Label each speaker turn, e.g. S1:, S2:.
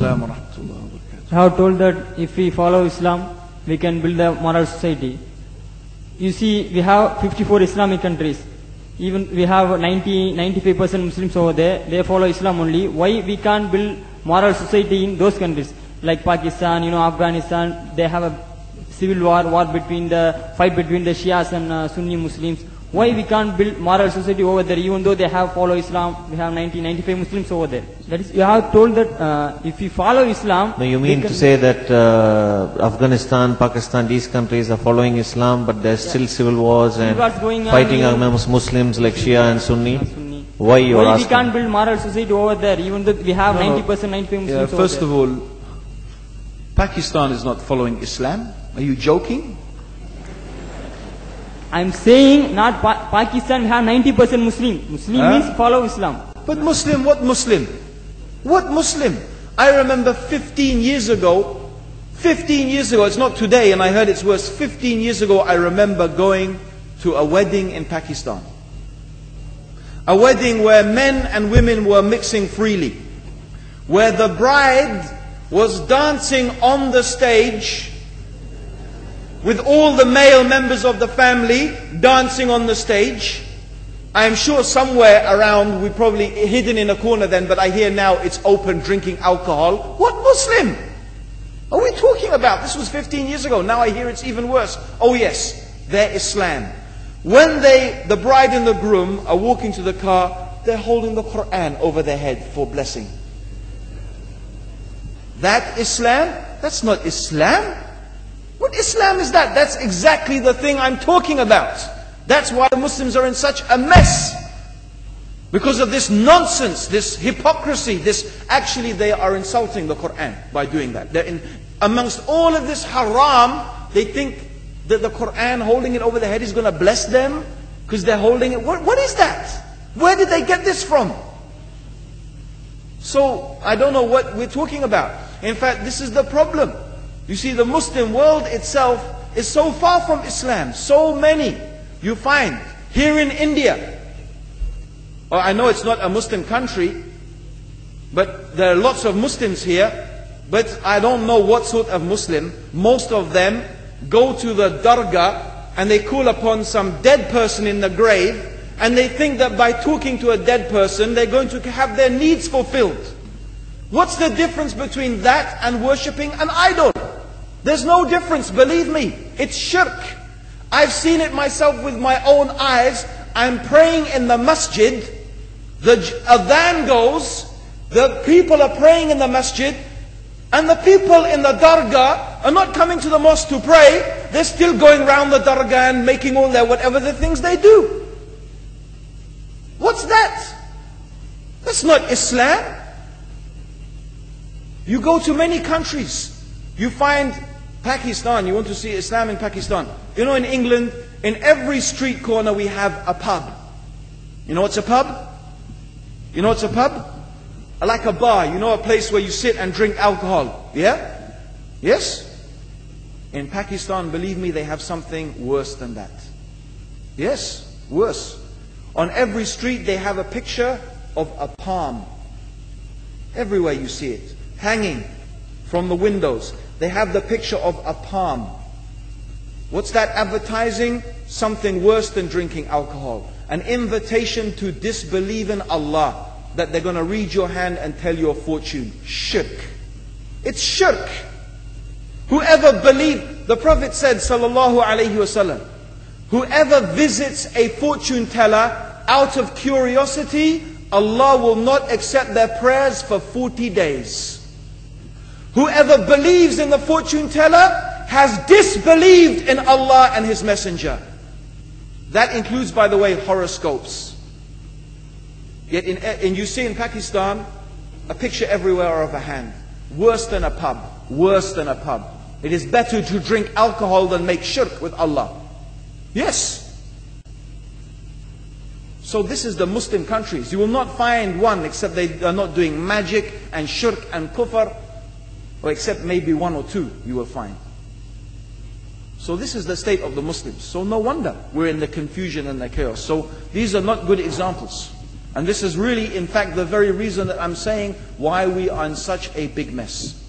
S1: Islam.
S2: I have told that if we follow Islam, we can build a moral society. You see, we have 54 Islamic countries. Even we have 90, 95% Muslims over there. They follow Islam only. Why we can't build moral society in those countries? Like Pakistan, you know, Afghanistan, they have a civil war, war between the, fight between the Shias and uh, Sunni Muslims. Why we can't build moral society over there even though they have follow Islam, we have 90, 95 Muslims over there. That is, you have told that uh, if we follow Islam,
S3: No, you mean to say that uh, Afghanistan, Pakistan, these countries are following Islam, but there's still civil wars and
S2: going
S3: fighting
S2: even-
S3: amongst Muslims like Shia and Sunni?
S2: Sunni.
S3: Why you are
S2: Why we
S3: asking?
S2: can't build moral society over there, even though we have
S1: No, no.
S2: 90%, 95 Muslims
S1: Yeah,
S2: over
S1: first of all, Pakistan is not following Islam. Are you joking?
S2: I'm saying not pa- Pakistan, we have 90% Muslim. Muslim
S1: Huh?
S2: means follow Islam.
S1: But Muslim, what Muslim? What Muslim? I remember 15 years ago, 15 years ago, it's not today, and I heard it's worse. 15 years ago, I remember going to a wedding in Pakistan. A wedding where men and women were mixing freely. Where the bride was dancing on the stage with all the male members of the family dancing on the stage. I'm sure somewhere around, we probably hidden in a corner then, but I hear now it's open drinking alcohol. What Muslim are we talking about? This was 15 years ago. Now I hear it's even worse. Oh yes, their Islam. When they, the bride and the groom are walking to the car, they're holding the Quran over their head for blessing. That Islam? That's not Islam. What Islam is that? That's exactly the thing I'm talking about. That's why the Muslims are in such a mess. Because of this nonsense, this hypocrisy, this actually they are insulting the Quran by doing that. In, amongst all of this haram, they think that the Quran holding it over the head is going to bless them because they're holding it. What, what is that? Where did they get this from? So I don't know what we're talking about. In fact, this is the problem. You see, the Muslim world itself is so far from Islam. So many you find here in India. Well, I know it's not a Muslim country, but there are lots of Muslims here. But I don't know what sort of Muslim. Most of them go to the dargah and they call upon some dead person in the grave and they think that by talking to a dead person they're going to have their needs fulfilled. What's the difference between that and worshipping an idol? There's no difference, believe me. It's shirk. I've seen it myself with my own eyes. I'm praying in the masjid. The adhan goes. The people are praying in the masjid. And the people in the dargah are not coming to the mosque to pray. They're still going round the dargah and making all their whatever the things they do. What's that? That's not Islam. You go to many countries. You find Pakistan, you want to see Islam in Pakistan. You know, in England, in every street corner we have a pub. You know what's a pub? You know what's a pub? Like a bar, you know, a place where you sit and drink alcohol. Yeah? Yes? In Pakistan, believe me, they have something worse than that. Yes, worse. On every street, they have a picture of a palm. Everywhere you see it, hanging from the windows. They have the picture of a palm. What's that advertising? Something worse than drinking alcohol. An invitation to disbelieve in Allah. That they're going to read your hand and tell your fortune. Shirk. It's shirk. Whoever believe, the Prophet said, sallallahu alaihi wasallam, whoever visits a fortune teller out of curiosity, Allah will not accept their prayers for 40 days. Whoever believes in the fortune teller has disbelieved in Allah and His Messenger. That includes, by the way, horoscopes. Yet, in, and you see in Pakistan, a picture everywhere of a hand. Worse than a pub. Worse than a pub. It is better to drink alcohol than make shirk with Allah. Yes. So this is the Muslim countries. You will not find one except they are not doing magic and shirk and kufr, or except maybe one or two you will find. So this is the state of the Muslims. So no wonder we're in the confusion and the chaos. So these are not good examples. And this is really, in fact, the very reason that I'm saying why we are in such a big mess.